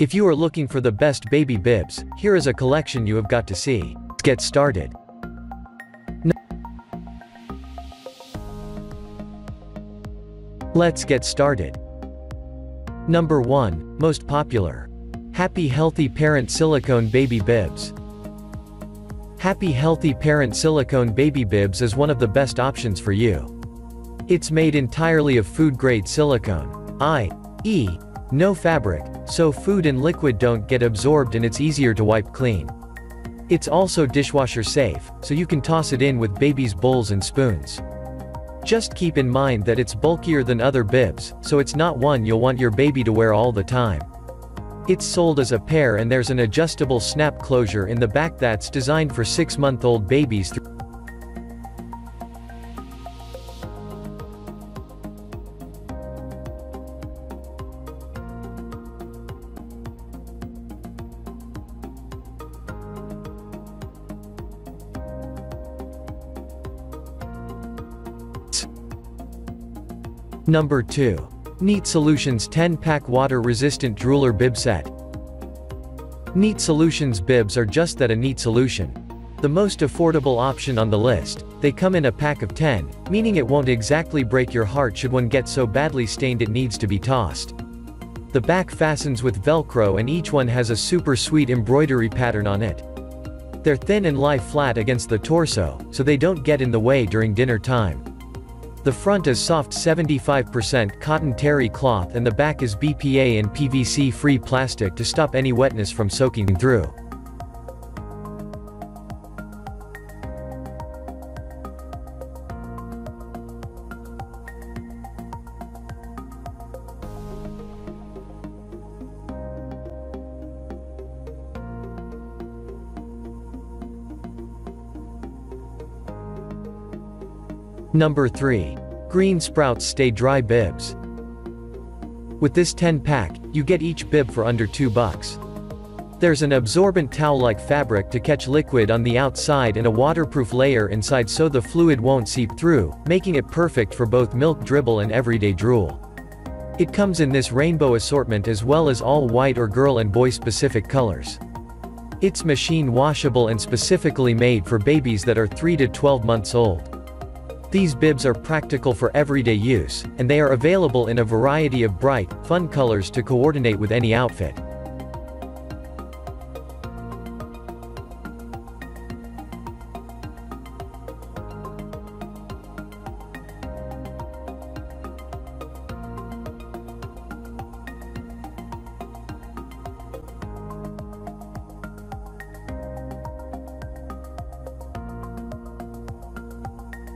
If you are looking for the best baby bibs, here is a collection you have got to see. Let's get started. Let's get started. Number 1, most popular. Happy Healthy Parent Silicone Baby Bibs. Happy Healthy Parent Silicone Baby Bibs is one of the best options for you. It's made entirely of food-grade silicone, i.e., no fabric, so food and liquid don't get absorbed and it's easier to wipe clean. It's also dishwasher safe, so you can toss it in with baby's bowls and spoons. Just keep in mind that it's bulkier than other bibs, so it's not one you'll want your baby to wear all the time. It's sold as a pair and there's an adjustable snap closure in the back that's designed for 6-month-old babies Number 2. Neat Solutions 10-pack water-resistant drooler bib set. Neat Solutions bibs are just that a neat solution. The most affordable option on the list, they come in a pack of 10, meaning it won't exactly break your heart should one get so badly stained it needs to be tossed. The back fastens with velcro and each one has a super sweet embroidery pattern on it. They're thin and lie flat against the torso, so they don't get in the way during dinner time. The front is soft 75% cotton terry cloth and the back is BPA and PVC-free plastic to stop any wetness from soaking through. Number 3. Green Sprouts Stay Dry Bibs. With this 10 pack, you get each bib for under 2 bucks. There's an absorbent towel-like fabric to catch liquid on the outside and a waterproof layer inside so the fluid won't seep through, making it perfect for both milk dribble and everyday drool. It comes in this rainbow assortment as well as all white or girl and boy specific colors. It's machine washable and specifically made for babies that are 3 to 12 months old. These bibs are practical for everyday use, and they are available in a variety of bright, fun colors to coordinate with any outfit.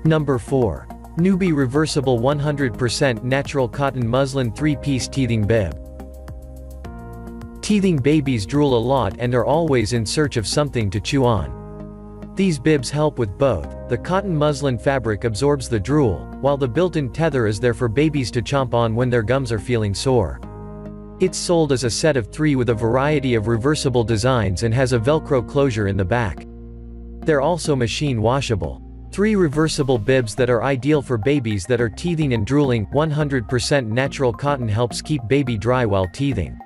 Number 4. Nuby Reversible 100% Natural Cotton Muslin 3-Piece Teething Bib. Teething babies drool a lot and are always in search of something to chew on. These bibs help with both, the cotton muslin fabric absorbs the drool, while the built-in teether is there for babies to chomp on when their gums are feeling sore. It's sold as a set of three with a variety of reversible designs and has a velcro closure in the back. They're also machine washable. Three reversible bibs that are ideal for babies that are teething and drooling, 100% natural cotton helps keep baby dry while teething.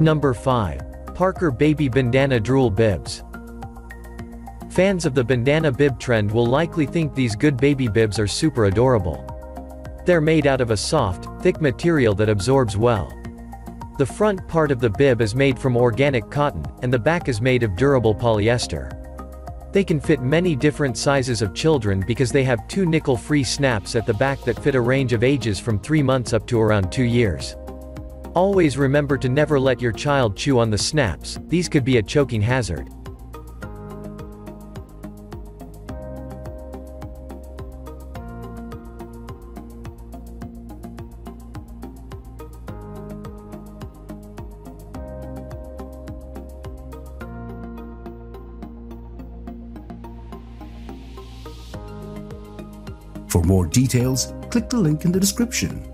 Number 5. Parker Baby Bandana Drool Bibs. Fans of the bandana bib trend will likely think these good baby bibs are super adorable. They're made out of a soft, thick material that absorbs well. The front part of the bib is made from organic cotton, and the back is made of durable polyester. They can fit many different sizes of children because they have two nickel-free snaps at the back that fit a range of ages from 3 months up to around 2 years. Always remember to never let your child chew on the snaps, these could be a choking hazard. For more details, click the link in the description.